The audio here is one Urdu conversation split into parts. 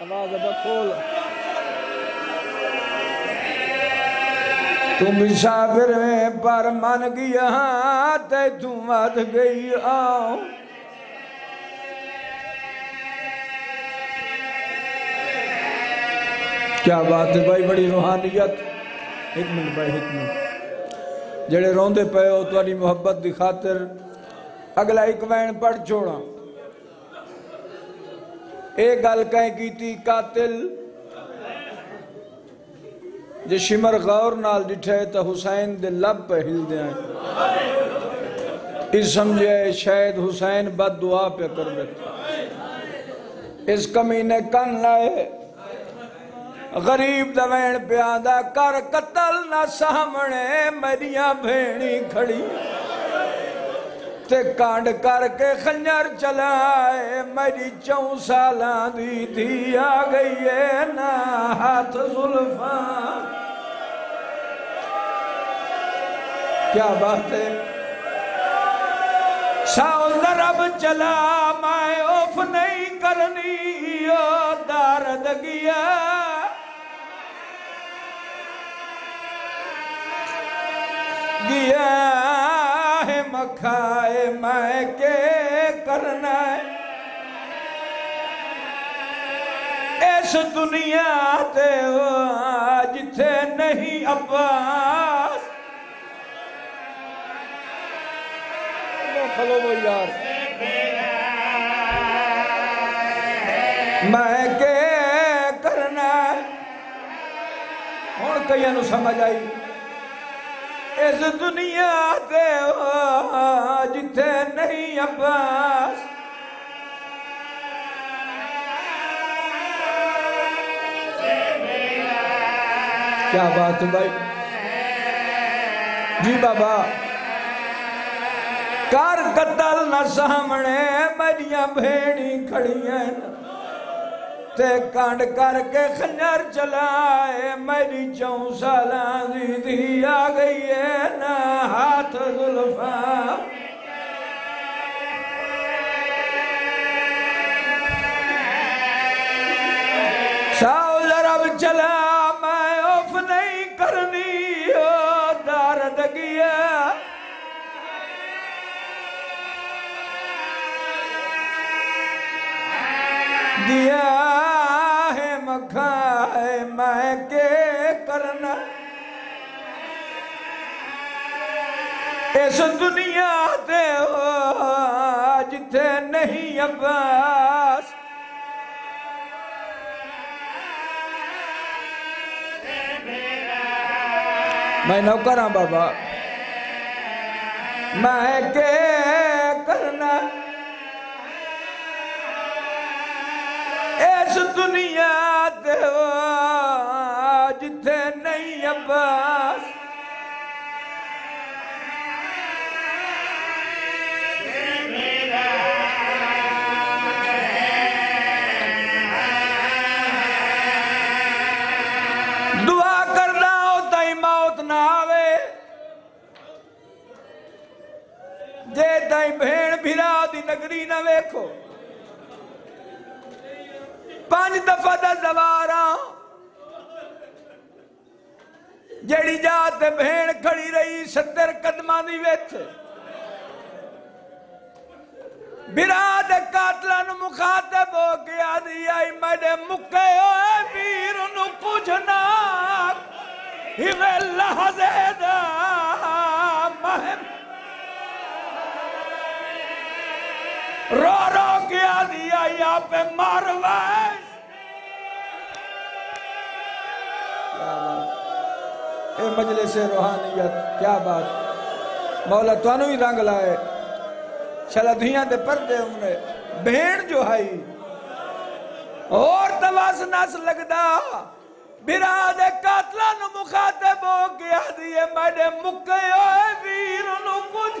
آواز ابا کھول۔ تم شابر میں پر من گیا تے تم ود گئی، آؤ۔ کیا بات ہے بھائی، بڑی روحانیت۔ ایک منٹ بھائی، ایک منٹ۔ جڑے روندے پے ہو تاری محبت دی خاطر اگلا ایک وین پڑھ چھوڑا ایک گل کہیں کی تھی قاتل۔ جے شمر غور نال ڈٹھے تا حسین دے لب پہ ہل دے اس سمجھے شاید حسین بد دعا پہ کر بیتا اس کمینے کن لائے۔ غریب دوین پہ کر قتل نہ سامنے، میریاں بھینی کھڑی۔ تے کانڈ کر کے خنجر چلائے میری چون سالان دی تھی آگئی ہے نا ہاتھ ظلفان کیا بات ہے ساؤ ضرب چلا میں اوف نہیں کرنی او دارد گیا گیا مکھائے میں کے کرنا ہے۔ اس دنیا تے ہو جتھے نہیں عباس کھلو وہ یار۔ میں کے کرنا ہے۔ ہون کئی سمجھ آئی؟ اس دنیا تے ہو جتھے نہیں عباس۔ کیا بات ہے بھائی؟ جی بابا۔ کار قتل نہ سامنے میریاں بھیڑی کھڑی ہیں۔ تے کانڈ کر کے خنجر چلائے میری چون سالان دی دی آگئی ہے نا ہاتھ ظلفاں اس دنیا تے ہو جتھے نہیں عباس۔ میں نوکر ہوں بابا۔ میں کے کرنا۔ اس دنیا تے ہو جتھے نہیں عباس۔ جے تائیں بھین بھرا دی نگری نہ ویکھو۔ پانچ دفعہ دا زوارا۔ جیڑی جات بھین کھڑی رہی، ستر قدمہ دی ویتھ۔ براد قاتلن مخاطب ہو گیا دی آئی میڈے مکے ہوئے ویر نو پوچھنا ہمیں لحظے دا مہم رو رو گیا دیا یا پہ ماروائے اے مجلس روحانیت، کیا بات؟ مولا توانو ہی رنگ لائے۔ چلا دھیاں دے پردے انہیں بھین جو ہائی اور تواس نس لگدا۔ براد قاتلان مخاطب ہو گیا دیئے میڈے مکے ہوئے ویر نو کچھ۔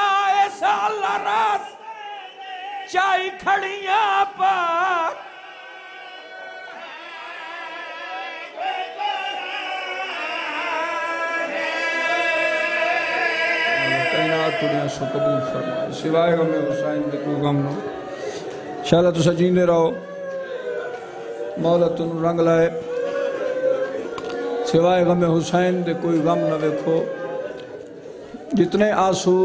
ایسا اللہ راس چاہی کھڑیاں پاک دنیا سو قبول فرمائے، سوائے غم حسین دے کوئی غم نہ انشاءاللہ تو سجیندے رہو۔ مولا تن رنگ لائے۔ سوائے غم حسین دے کوئی غم نہ دیکھو جتنے آنسو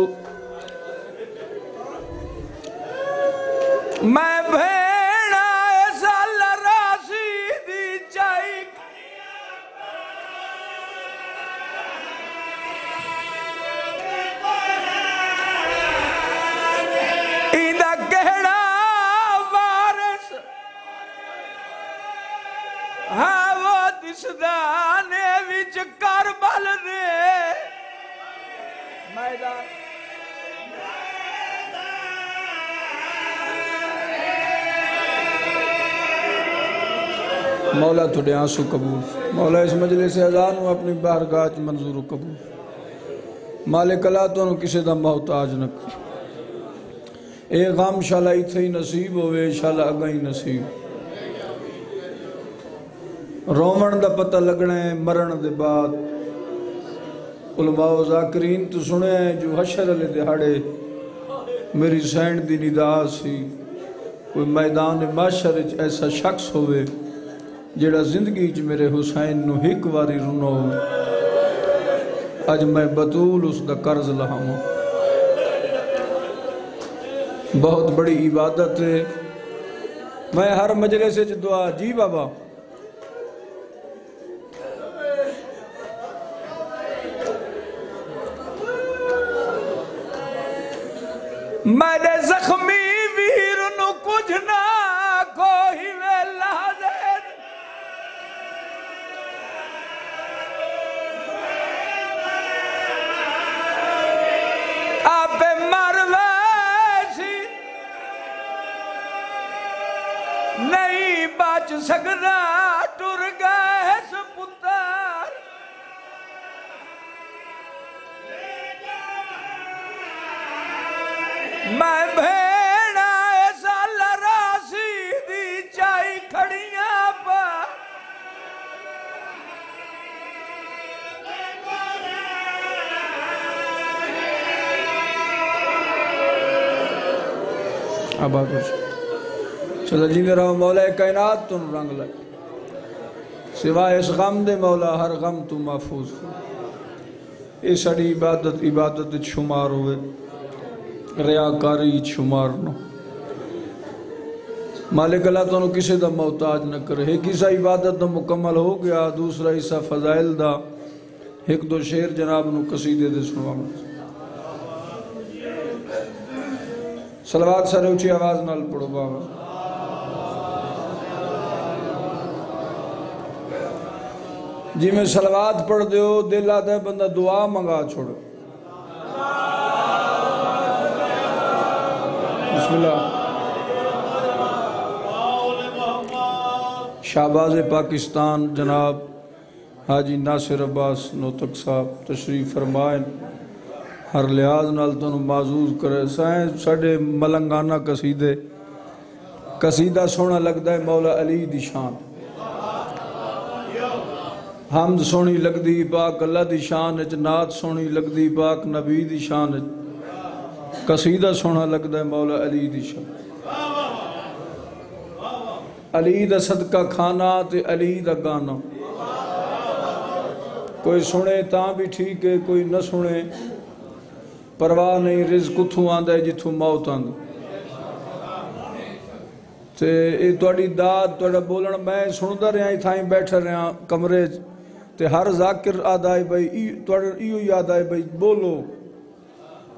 مولا تھوڑے آنسو قبول۔ مولا اس مجلس ازان ہوں، اپنی بارگاہ چ منظور قبول۔ مالک اللہ تو انہوں کسی دا محتاج نہ کر۔ اے غم شالا ایتھے ہی نصیب ہوئے، شالا اگا ہی نصیب۔ رومن دا پتہ لگنا ہے، مرن دے بعد۔ علماء و ذاکرین تو سنے ہیں، جو حشر علی دہاڑے میری سینڈ دی ندا سی۔ کوئی میدان معاشر ایسا شخص ہوئے۔ جڑا زندگی چ میرے حسین نو ہک واری رنو اج میں بطول اس دا قرض لہاؤں بہت بڑی عبادت ہے میں ہر مجلس سے دعا جی بابا میرے زخمی ویر نو کچھ نہ نہیں بچ سکتا ٹر گئے اس پتر میں بھیڑا ایسا لراسی دی چائی کھڑیاں پا اب آگے۔ چلو جی میرا مولا کائنات، تم رنگ لگ۔ سوائے اس غم دے مولا، ہر غم تو محفوظ ہو۔ اس سڑی عبادت عبادت شمار ہوئے۔ ریاکاری شمار نو مالک اللہ تو کسی دا محتاج نہ کرے۔ ایک حصہ عبادت دا مکمل ہو گیا، دوسرا حصہ فضائل دا۔ ایک دو شیر جناب نو قصیدے دے سنوانا سلوات سارے اچھی آواز نال پڑھو بابا جی میں سلوات پڑھ دیو دل آتا ہے بندہ دعا منگا چھوڑو۔ بسم اللہ۔ شہباز پاکستان، جناب حاجی ناصر عباس نوتک صاحب، تشریف فرمائن ہر لحاظ نال تنو معزوز کرے۔ سائیں ساڑے ملنگانہ قصیدے، قصیدہ سونا لگتا ہے مولا علی دی شان۔ حمد سونی لگ دی پاک اللہ دی شان اچ نات سونی لگ دی پاک نبی دی شان اچ قصیدہ سونا لگ ہے مولا علی دی شان۔ علی دا صدقہ کھانا تے علی دا گانا۔ کوئی سنے تاں بھی ٹھیک ہے، کوئی نہ سنے۔ پرواہ نہیں، رزق اتھوں آندہ ہے جتھوں موت آندہ تے اے توڑی داد توڑا بولن، میں سندہ رہا ہی تھائیں بیٹھا رہا کمرے تے ہر ذاکر آدھائی بھائی توڑا ایو یاد آئے بھائی بولو۔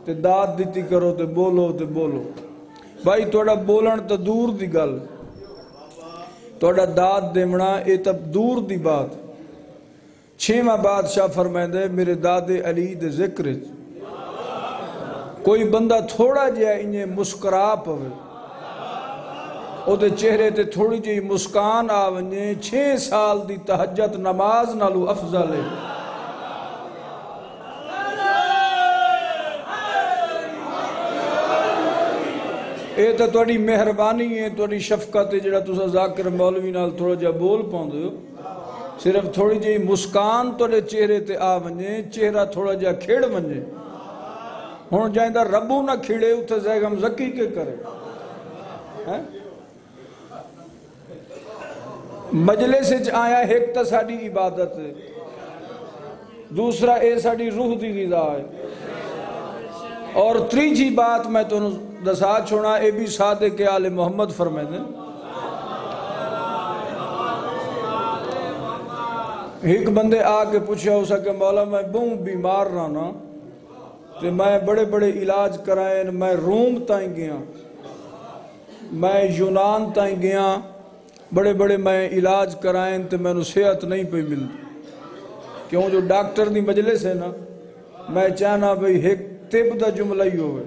تے داد دیتی کرو تے بولو تے بولو۔ بھائی توڑا بولن تا دور دی گل۔ توڑا داد دیمنا، اے تب دور دی بات۔ چھیمہ بادشاہ فرمائیں دے میرے داد علی دے ذکر کوئی بندہ تھوڑا جیا انہیں مسکرا پوے۔ او دے چہرے تے تھوڑی جی مسکان آ ونجے چھے سال دی تہجد نماز نالو افضل ہے اے تے توڑی مہربانی ہے توڑی شفقت ہے جڑا تسا ذاکر مولوی نال تھوڑا جا بول پاؤں ہو صرف تھوڑی جی مسکان توڑے چہرے تے آ ونجے چہرہ تھوڑا جا کھیڑ ونجے ہون جائیں دا ربو نہ کھڑے اتھے زیگم زکی کے کرے ہیں مجلس سے آیا، ایک تا ساڑی عبادت ہے۔ دوسرا، اے ساڑی روح دی غذا ہے۔ اور تریجی بات میں تو دسا، چھوڑا، اے بھی صادق آل محمد فرمائے دیں ایک بندے آ کے پوچھا ہو سکے مولا، میں بہن بیمار رہنا تو میں بڑے بڑے علاج کرائیں، میں روم تائیں گیا۔ میں یونان تائیں گیا۔ بڑے بڑے میں علاج کرائیں تو میں صحت نہیں پہ مل۔ کیوں جو ڈاکٹر دی مجلس ہے نا، میں چاہنا بھئی ایک طب دا جملہ ہی ہوئے۔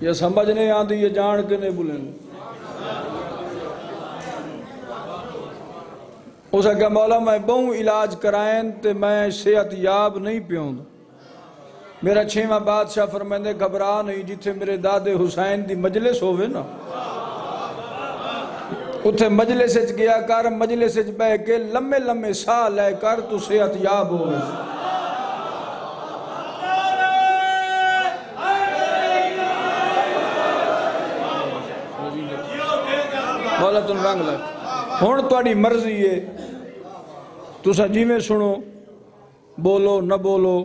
یہ سمجھ نہیں آن دی یہ جان کے نہیں بولیں اسے کہا مولا، میں بہوں علاج کرائیں تو میں صحت یاب نہیں پیوں۔ میرا چھیمہ بادشاہ فرمیندے گھبرا نہیں، جتھے میرے دادے حسین دی مجلس ہوئے نا۔ اتھے مجلس اچ گیا کر، مجلس اچ بے کے لمے لمے سا لے کر، تو صحت یاب ہوئے مولا تن رنگ لگ۔ ہون توڑی مرضی ہے۔ تو سا جی میں سنو، بولو نہ بولو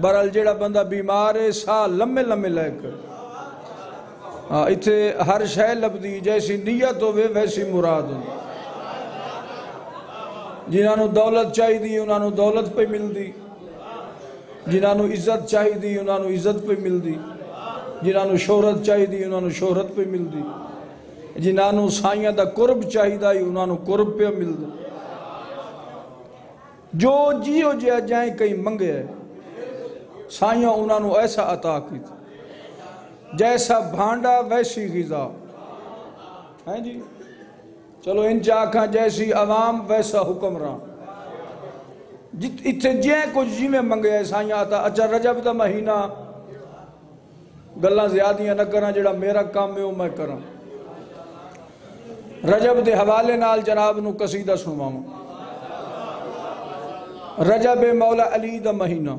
برال جیڑا بندہ بیمار ہے سا لمے لمے لے کر۔ اتھے ہر شے لبدی جیسی نیت ہوئے ویسی مراد ہوں۔ جنہاں نو دولت چاہی دی انہاں نو دولت پہ مل دی جنہاں نو عزت چاہی دی انہاں نو عزت پہ مل دی جنہاں نو شہرت چاہی دی انہاں نو شہرت پہ مل دی جنہاں نو سائیاں دا قرب چاہی دا انہاں نو قرب پہ مل دی جو جیو جیا جائیں کئی منگے ہے، سائیاں انہاں نو ایسا عطا کی تھی جیسا بھانڈا ویسی غذا۔ ہیں جی؟ چلو ان چاکھاں جیسی عوام ویسا حکمران اتھے جیں کچھ جی میں منگے ہے سائیاں آتا اچھا رجب دا مہینہ۔ گلہ زیادیاں نہ کرنا جڑا میرا کام میں ہوں میں کرنا رجب دے حوالے نال جناب نو قصیدہ سنواؤں رجب مولا علی دا مہینہ۔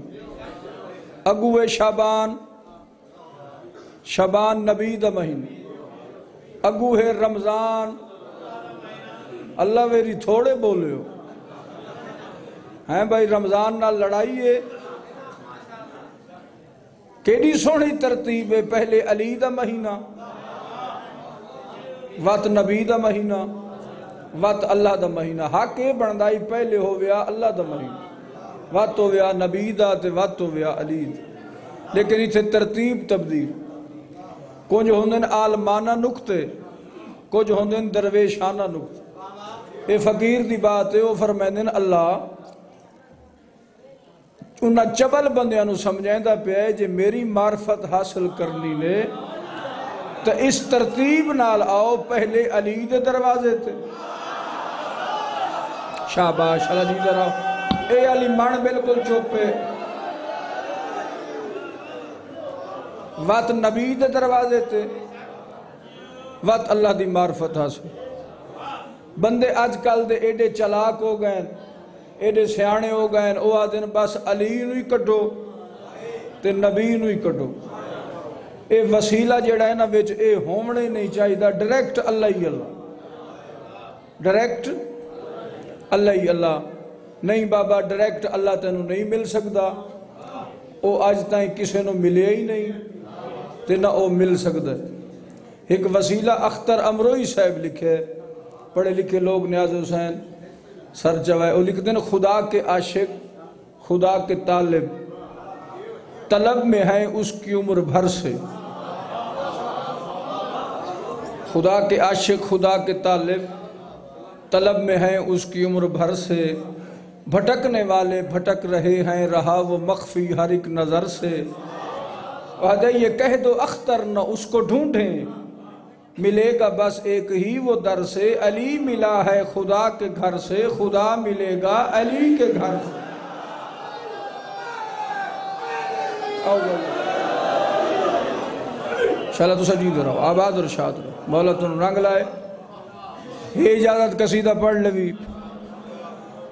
اگوے شابان شبان نبی دا مہینہ۔ اگو ہے رمضان۔ اللہ ویری تھوڑے بولے ہو۔ ہیں بھائی رمضان نہ لڑائی ہے۔ کیڑی سونی ترتیب ہے پہلے علی دا مہینہ وات نبی دا مہینہ وات اللہ دا مہینہ۔ حق یہ بندائی پہلے ہو گیا اللہ دا مہینہ۔ وات ہو گیا نبی دا تے وات ہو گیا علی دا۔ لیکن اسے ترتیب تبدیل۔ کچھ ہوندن آلمانہ نکتے کچھ ہوندن درویشانہ نکتے اے فقیر دی بات ہے وہ فرمیندن اللہ انہا چبل بندیاں نو سمجھائیں دا پہ ہے، جے میری معرفت حاصل کرنی لے تو اس ترتیب نال آؤ پہلے علی دے دروازے تھے شاباش اللہ جی در آؤ اے علی مان بلکل چوپے وات نبی دے دروازے تے، وات اللہ دی معرفت حاصل۔ بندے آج کل دے ایڈے چلاک ہو گئے ایڈے سیانے ہو گئے او آدھن بس علی نوی کٹو تے نبی نوی کٹو اے وسیلہ جیڑا ہے نا ویچ اے ہومنے نہیں چاہی دا ڈریکٹ اللہ ہی اللہ۔ ڈریکٹ اللہ ہی اللہ۔ نہیں بابا ڈریکٹ اللہ تینو نہیں مل سکتا او آج تائیں کسے نو ملے ہی نہیں۔ تے نہ او مل سکتا ہے ایک وسیلہ اختر امروئی صاحب لکھے، پڑھے لکھے لوگ نیاز حسین سر جوائے۔ وہ لکھتے ہیں خدا کے عاشق، خدا کے طالب، طلب میں ہیں اس کی عمر بھر سے۔ خدا کے عاشق، خدا کے طالب، طلب میں ہیں اس کی عمر بھر سے۔ بھٹکنے والے بھٹک رہے ہیں، رہا وہ مخفی ہر ایک نظر سے۔ وعدہ یہ کہہ دو اختر نہ اس کو ڈھونڈیں۔ ملے گا بس ایک ہی وہ در سے۔ علی ملا ہے خدا کے گھر سے۔ خدا ملے گا علی کے گھر سے۔ آؤ شاء تو سجید رہو آباد اور شاد رہو مولا تن رنگ لائے۔ یہ اجازت قصیدہ پڑھ لوی۔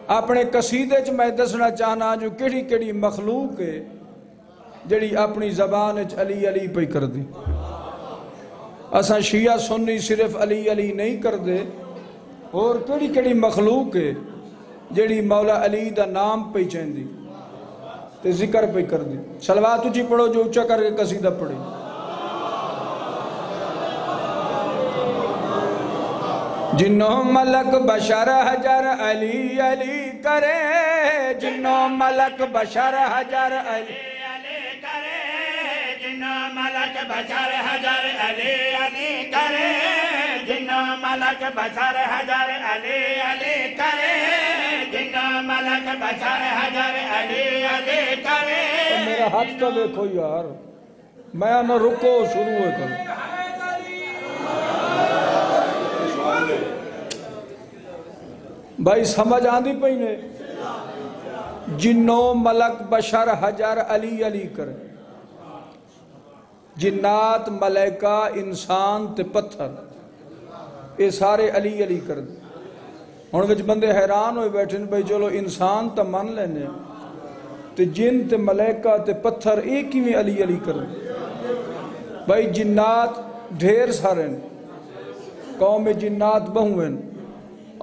اپنے قصیدے چ میں دسنا چاہنا جو کیڑی کیڑی مخلوق ہے۔ جڑی اپنی زبان چ علی علی پہ کر دی اساں شیعہ سنی صرف علی علی نہیں کر دے اور کیڑی کیڑی مخلوق ہے جڑی مولا علی دا نام پہ چیندی، تے ذکر پہ کر دی سلوات اچھی پڑھو جو اچھا کر کے قصیدہ پڑھی جنوں ملک بشر حجر علی علی کرے، جنوں ملک بشر حجر علی ملک بشر حجر علی علی کرے ملک بشر حجر علی علی کرے ملک بشر حجر علی علی کرے میرا ہاتھ تو دیکھو یار میں نہ رکو شروع ہے کروں بھائی سمجھ آندھی پئی نے جنوں ملک بشر حجر علی علی کرے جنات، ملائکہ، انسان تے پتھر یہ سارے علی علی کر دے۔ ہن وچ بندے حیران ہوئے بیٹھے نے بھائی چلو انسان تا من لینے۔ تے جن تے ملائکہ تے پتھر ایک ہی میں علی علی کر دے؟ بھائی جنات ڈھیر سارے قوم جنات بہویں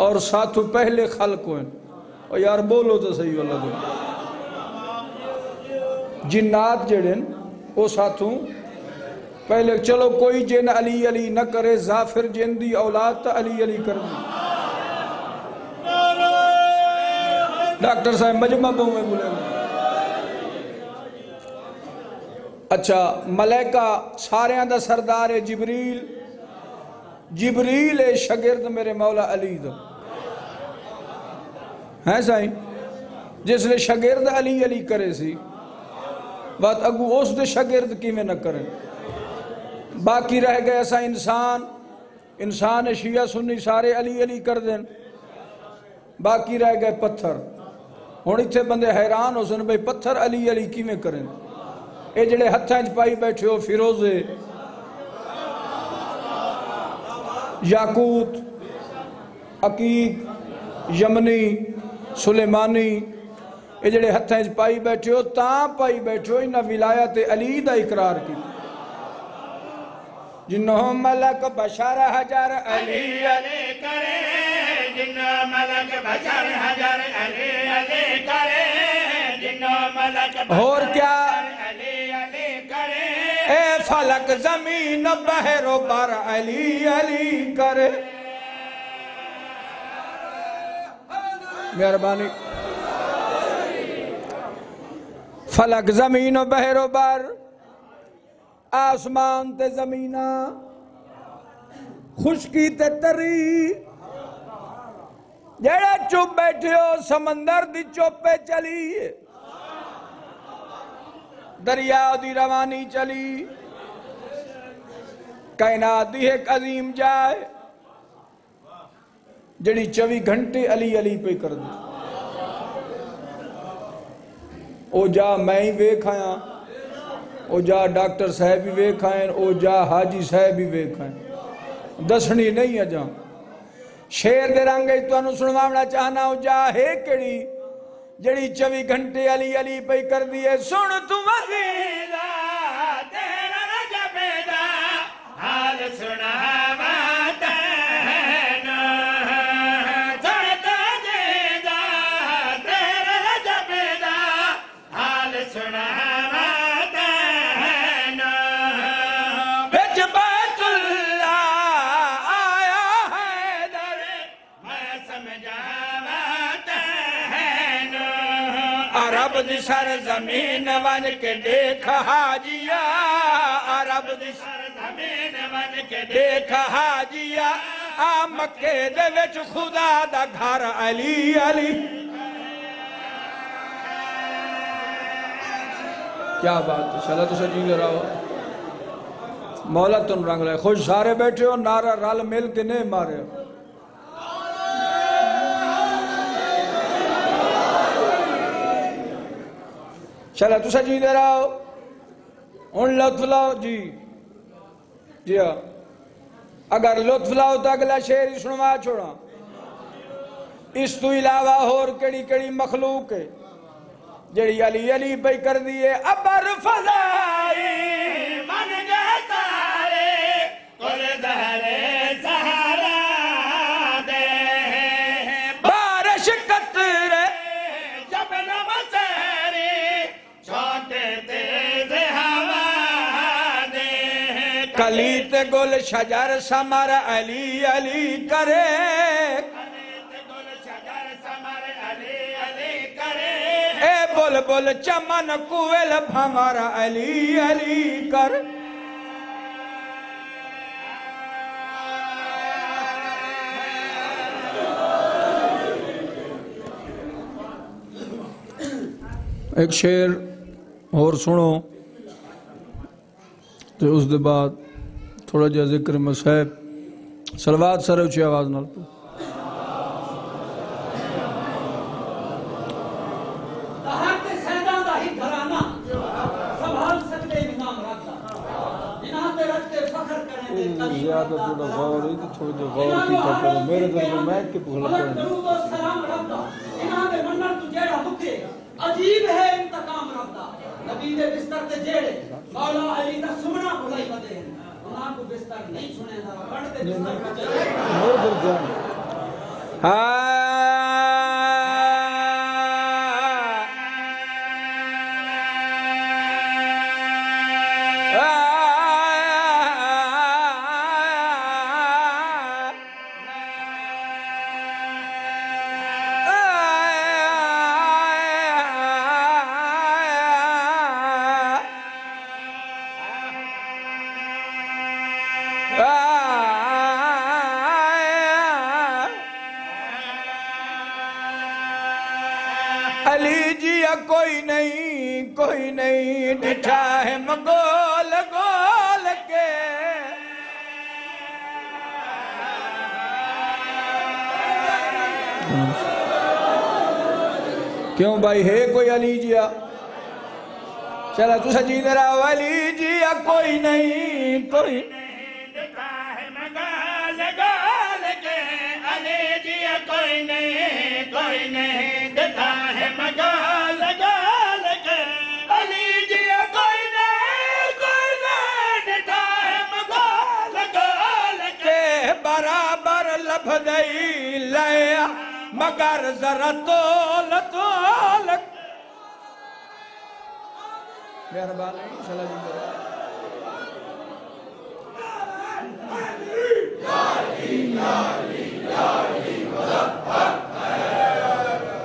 اور ساتھو پہلے خلق ہوئیں اور یار بولو تو صحیح والا۔ دو جنات جڑیں وہ ساتھوں پہلے چلو کوئی جن علی علی نہ کرے زافر جن دی اولاد تا علی علی کر دی۔ ڈاکٹر صاحب مجمع بہویں بولے اچھا ملیکہ سارے دا سردار جبریل جبریل شگرد میرے مولا علی دا۔ ہیں سائیں جس لیے شگرد علی علی کرے سی، بات اگو اس دے شگرد کی میں نہ کریں باقی رہ گئے ایسا انسان۔ انسان شیعہ سنی سارے علی علی کر دیں باقی رہ گئے پتھر۔ ہونی تھے بندے حیران ہو سن بھئی پتھر علی علی کی میں کریں۔ اے جڑے ہتھیں پائی بیٹھے ہو، فیروزے۔ یاقوت عقیق یمنی، سلیمانی۔ یہ جڑے ہتھیں پائی بیٹھے ہو، تاں پائی بیٹھے ہو انہا ولایت علی دا اقرار کی جنہوں ملک بشر حجر علی علی کرے جنوں ملک بشر حجر علی علی کرے جنوں ملک اور کیا؟ علی علی کرے۔ اے فلک زمین بحر و بر علی علی کرے۔ مہربانی۔ فلک زمین و بحر و بر آسمان تے زمینہ خشکی تے تری۔ جڑے چپ بیٹھے ہو، سمندر دی چوپے چلی۔ دریا دی روانی چلی۔ کائنات دی ایک عظیم جائے۔ جڑی چوی گھنٹے علی علی پہ کر دی۔ او جا میں ہی ویکھ آیا۔ او جا ڈاکٹر صاحب بھی ویکھ آئیں او جا حاجی صاحب بھی ویکھ آئیں دسنی نہیں ہے جہاں شیر دے رنگے تو انہوں سنوانا چاہنا ہو جا ہے کڑی جڑی چوی گھنٹے علی علی پہ کر دیئے سن تو وحیدہ تیرا رجبیدہ حال سنا۔ عرب سر زمین ون کے دیکھ حاجیا عرب دی سر زمین ون کے دیکھ حاجیا آ مکے دے وچ خدا دا گھر علی علی۔ کیا بات ہے؟ چلا تو سجی لے رہا ہو۔ مولا تن رنگ لائے۔ خوش سارے بیٹھے ہو نارا رل مل کے نہیں مارے۔ ہو چلے تو سجی دے رہا ہو ان لطف لاؤ جی۔ جی ہاں۔ اگر لطف لاؤ تو اگلا شیر سنوا چھوڑا۔ اس تو علاوہ اور کڑی کڑی مخلوق ہے۔ جڑی علی علی پہ کر دیئے۔ ابر فضائی من گئے تارے۔ کل زہرے علی علی گل شجر سمر علی علی کرے۔ اے بل بل چمن کوئل بھمر علی علی کر۔ ایک شیر اور سنو تو اس دے بعد تھوڑا جا ذکر مسائب سلوات سر اچھی آواز نال کبھی زیادہ تھوڑا غور ہے تھوڑا جو غور کی تھا کرو میرے در میں میں پہلا ملک کریں درود و سلام رکھتا جنہاں دے منن تو جیڑا دکھے عجیب ہے انتقام رکھتا نبی دے بستر تے جیڑے مولا علی دا سمنا بھلائی بدے ہیں کوئی نہیں ڈٹھا ہے مگول گول کے۔ کیوں بھائی ہے کوئی علی جیا؟ چلا تو سجید رہا علی جیا، کوئی نہیں، کوئی دکھا علی جی کوئی نہیں کوئی نہیں۔ برابر لفظی لیا، مگر ذرا تول تول۔ مہربانی چلا جی۔ میرا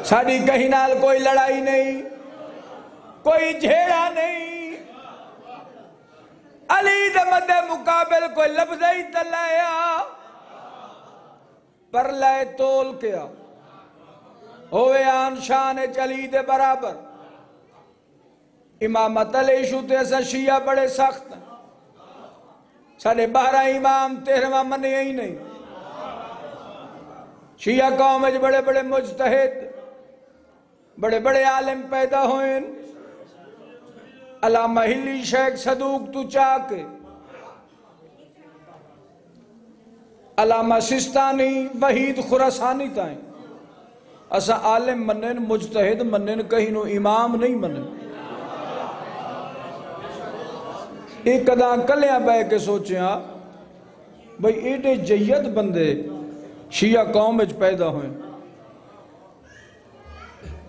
ساڑی کہیں نال کوئی لڑائی نہیں، کوئی جھیڑا نہیں۔ علی دے مدے مقابل کوئی لفظ ہی تلایا پر لائے تول کیا۔ ہوئے آن شان چلی دے برابر۔ امامت علی شوتے ایسا شیعہ بڑے سخت۔ ہیں ساڑھے بارہ امام تیرہواں منے ہی نہیں۔ شیعہ قوم میں بڑے بڑے مجتہد، بڑے بڑے عالم پیدا ہوئے۔ علامہ ہلی شیخ صدوق تو چاکے۔ علامہ سستانی وحید خراسانی تائیں۔ اسا عالم منن، مجتہد منن کہیں نو امام نہیں منن۔ ایک قداں کلیاں بے کے سوچیاں، بھئی ایڈے جید بندے شیعہ قوم وچ پیدا ہوئے۔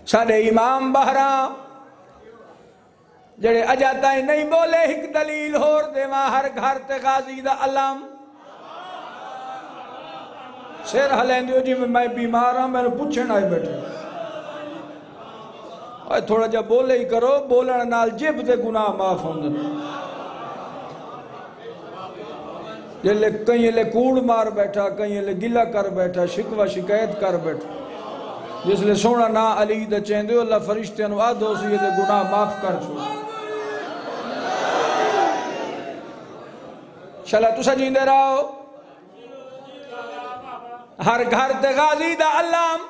ساڑے امام بہراں جڑے اجاتا ہی نہیں بولے، ہک دلیل ہور دے وہاں ہر گھر تے غازی دا علام سیر حلین دیو جی میں بیمار ہوں میں نے پوچھن آئے بیٹھے۔ آئے تھوڑا جا بولے ہی کرو، بولن نال جب دے گناہ معاف ہوں دے جلے کہیں لے کوڑ مار بیٹھا، کہیں لے گلہ کر بیٹھا، شکوہ شکایت کر بیٹھا۔ جس لے سونا نا علی دا چین دیو اللہ فرشتے انو آدھو سی، یہ دے گناہ معاف کر چھو شلا تسا جیندے رہو۔ ہر گھر تے غازی دا علام۔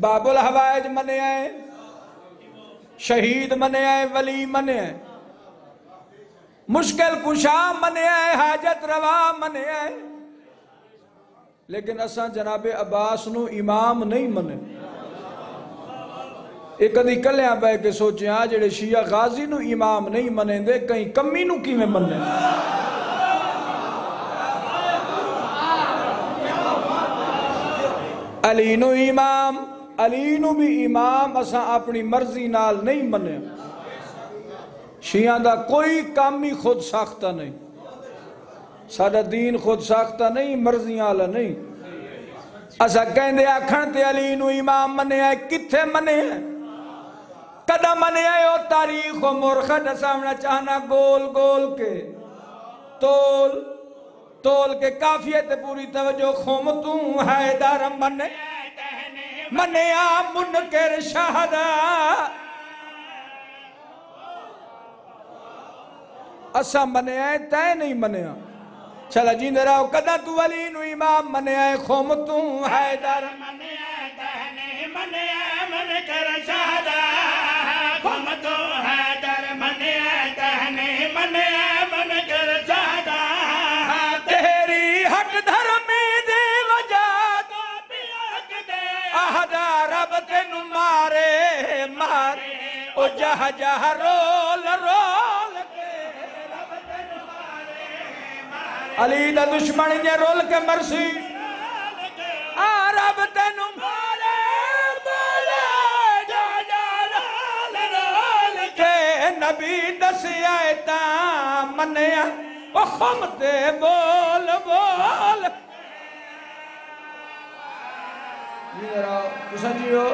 باب الحوائج منے آئے، شہید منے آئے، ولی منے آئے۔ مشکل کشا منے آئے، حاجت روا منے آئے۔ لیکن اساں جناب عباس نو امام نہیں منے۔ ایک ادھی کلیاں بے کے سوچے ہاں جڑے شیعہ غازی نو امام نہیں منے دے کہیں کمی نو کی میں منے علی نو امام علی نو بھی امام، اساں اپنی مرضی نال نہیں منے شیعہ دا کوئی کام ہی خود ساختہ نہیں۔ سادہ دین خود ساختہ نہیں مرضیاں والا نہیں۔ اسا کہندے آکھن تے علی نو امام منے آئے کتھے منے ہیں کدا منے آئے او تاریخ و مرخد سامنا چاہنا، گول گول کے۔ تول۔ تول کے کافیت پوری توجہ خومتوں حیدار منے منے آ منکر شہدہ اسا منے آئے تے نہیں منے آ چلا جیندے رہو کدا تو علی نو امام منے آئے خومتوں حیدار منے۔ دہنے منے من شہدہ او جہ جہ رول رول کے علی دا دشمن نے رول کے مرسی۔ آ رب تینو مارے مارے۔ جہ جہ رول رول کے نبی دسی آئے تا منیا۔ او خمتے بول بول۔ یہ ذرا کسا جیو؟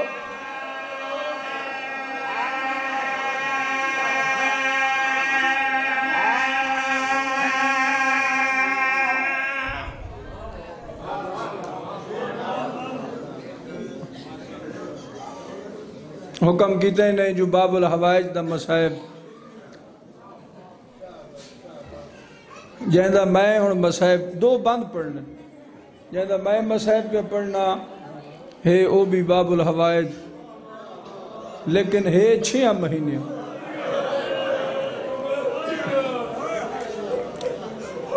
حکم کیتے ہیں، نہیں جو باب الحوائج دا مسائب جہاں میں ہوں مسائب دو بند پڑھنے۔ جہاں میں مسائب پہ پڑھنا ہے، او بھی باب الحوائج۔ لیکن ہے چھیاں مہینے۔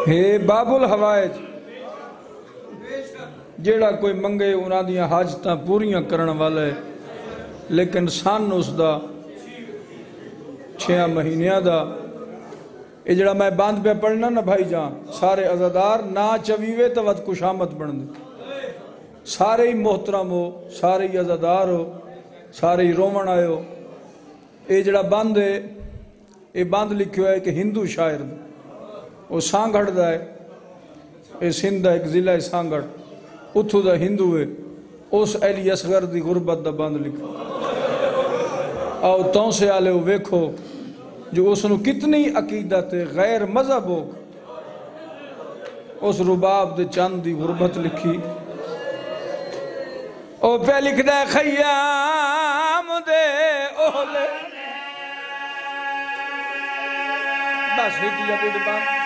ہے باب الحوائج۔ جیڑا کوئی منگے، انہاں دیاں حاجتاں پوریاں کرن والا ہے لیکن سن اس دا چھیاں مہینیاں دا۔ یہ جڑا میں باندھ پہ پڑھنا نا بھائی جان، سارے عزدار نا چویوے تو ود کشامت بن دے۔ سارے ہی محترم ہو، سارے ہی عزدار ہو، سارے ہی رومن آئے ہو۔ یہ جڑا باندھ ہے، یہ باندھ لکھو ہے کہ ہندو شاعر دا وہ سانگھڑ دا ہے۔ یہ سندھ دا ایک ضلع ہے سانگھڑ۔ اتھو دا ہندو ہے۔ اس ایلی اصغر دی غربت دا باندھ لکھو آؤ توں سے آلے ہو ویکھو جو اس نو کتنی عقیدت غیر مذہب ہو۔ اس رباب دے چند دی غربت لکھی۔ او پہ لکھ دے خیام دے اولے بس ہی کیا پیٹ بان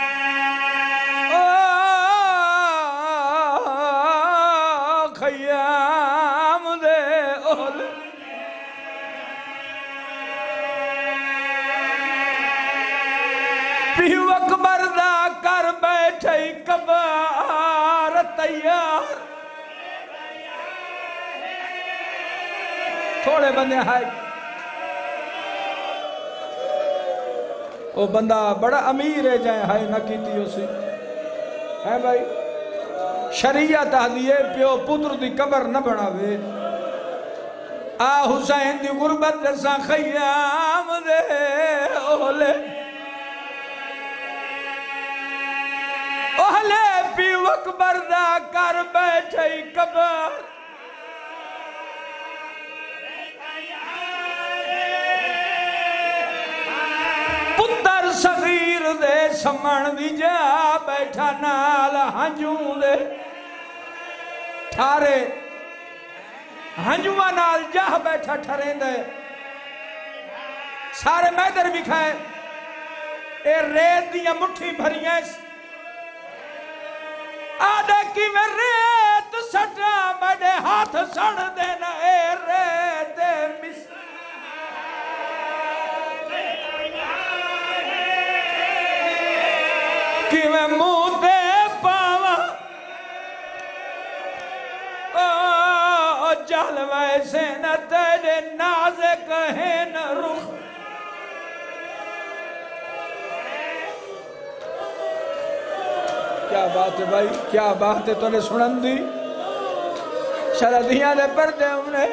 خیام دے اولے پیو اکبر دا کر بیٹھے کبار تیار۔ تھوڑے بندے ہائے۔ او بندہ بڑا امیر ہے جائیں ہائے نہ کیتی ہو سی ہے بھائی۔ شریعت آدھیے پیو پتر دی قبر نہ بناوے۔ آ حسین دی غربت جسا خیام دے، اولے۔ اہلے پی اکبر دا کر بیٹھے قبر۔ پتر صغیر دے سمن دی جا بیٹھا نال ہنجوں دے۔ ٹھارے ہنجوہ نال جہ بیٹھا ٹھرین دے سارے میدر بھی کھائے اے ریت دیا مٹھی بھریاں اس آدھا کی میں ریت سٹا بڑے ہاتھ سڑ دینا ویسے نہ تیرے ناز کہے نہ رخ۔ کیا بات ہے بھائی؟ کیا بات ہے تو نے سنن دی؟ شردیاں دے پردے انہیں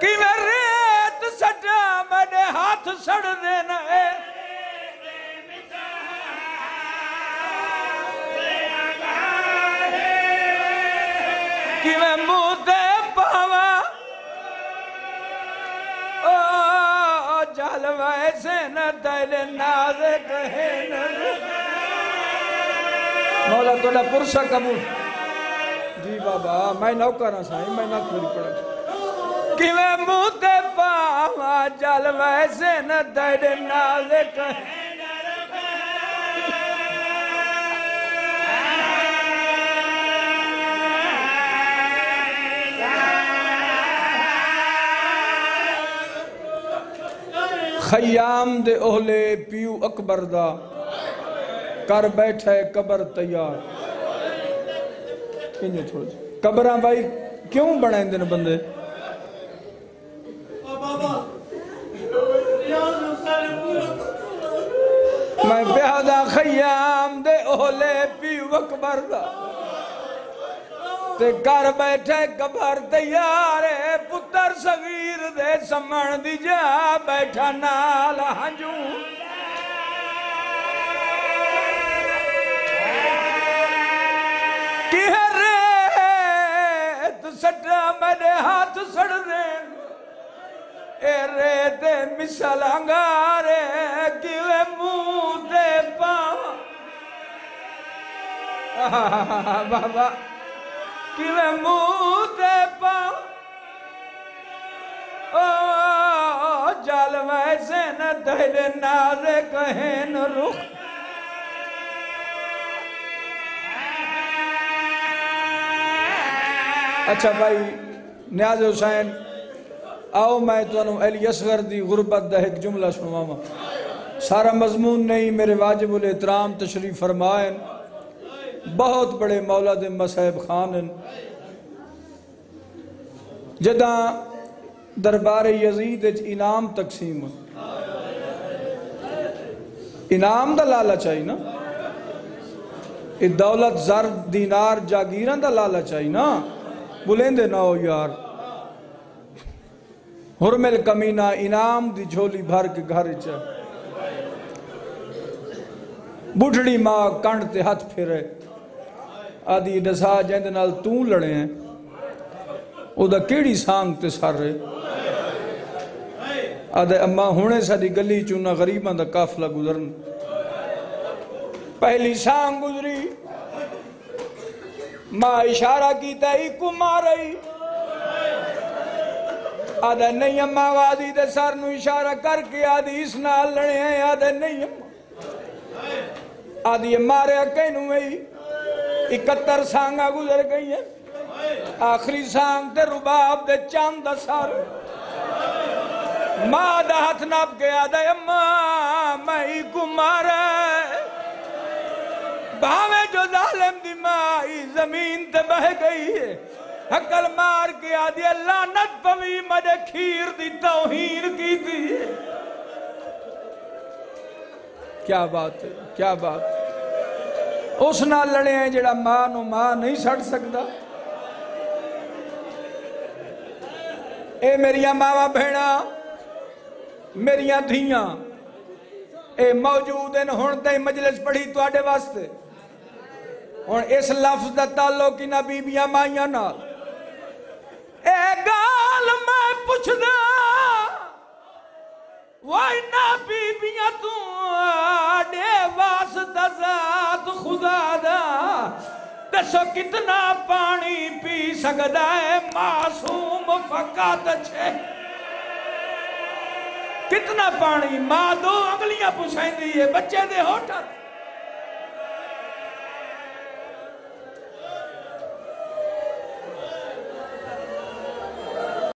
کہ میں ریت سٹا میں نے ہاتھ سڑ دینا جل نہ دل ناز کہے مولا توڑا پرسا قبول۔ جی بابا، میں نوکر ہاں سائیں، میں نہ کھولی پڑا۔ کہ میں منہ دے پاوا جل ویسے نہ دل ناز کہے۔ خیام دے اہلے پیو اکبر دا۔ کر بیٹھے قبر تیار۔ انجھے چھوڑ جی۔ قبران بھائی، کیوں بڑھائیں دن بندے؟ میں بیادہ خیام دے اہلے پیو اکبر دا۔ تے کر بیٹھے قبر تیارے پتر صغیر دے سمن دی جا بیٹھا نال ہنجوں کہ ریت سٹا میرے ہاتھ سڑ دے اے ریت مثل انگارے کیوے منہ دے پاں بابا اچھا بھائی نیاز حسین آؤ میں تو انہوں علی اصغر دی غربت دا ایک جملہ سنواما سارا مضمون نہیں میرے واجب الاحترام تشریف فرمائیں بہت بڑے مولا دے مسائب خانن جداں دربار یزید اچ انعام تقسیم انعام دا لالا چاہی نا۔ دولت زر دینار جاگیران دا لالا چاہی نا۔ بلندے نہ ہو یار۔ حرمل کمینہ انعام دی جھولی بھر کے گھر چاہ بڑھڑی ماں کنڈ تے ہاتھ پھرے۔ آدھی ڈسا جیندے نال توں لڑے ہیں۔ او دا کیڑی سانگ تے سار رہے آدھے اماں ہونے سا دی گلی چونہ غریبان دا کافلہ گزرن۔ پہلی سانگ گزری۔ ماں اشارہ کی تائی کو مارئی آدھے نہیں اماں وادی دے سر نو اشارہ کر کے آدھی اس نال لڑے ہیں۔ آدھے نہیں اماں آدھی یہ مارے اکے نوئی اکتر سانگا گزر گئی ہے آخری سانگ دے رباب دے چاند سار ماں دا ہاتھ ناپ کے آدھے اماں میں کو بھاوے جو ظالم دی مائی زمین تے بہ گئی ہے۔ حقل مار کے آدھی اللہ نت پوی مجھے کھیر دی توہین کی تھی۔ کیا بات ہے، کیا بات ہے۔ اس نہ لڑے ہیں جڑا ماں نو ماں نہیں سڑ سکتا۔ اے میریاں ماں بھیڑا میریاں دھیاں، اے موجود ہیں ہون تے مجلس پڑھی تو آڈے واسطے۔ اور اس لفظ دا تعلق کی نبی بیاں مائیاں نال۔ اے گال میں پوچھ دا وائنا نبی بیاں تو آڈے واسطہ ذات خدا دا، دسو کتنا پانی پی سکتا ہے معصوم فقط چھے۔ کتنا پانی، ماں دو انگلیاں پسائیں دیئے بچے دے ہوٹا